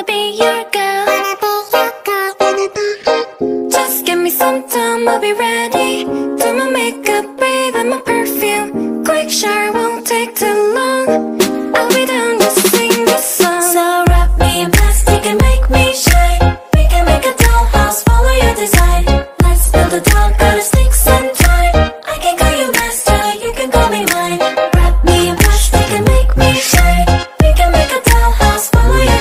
wanna be your girl. Just give me some time, I'll be ready. Do my makeup, breathe in my perfume. Quick shower won't take too long. I'll be there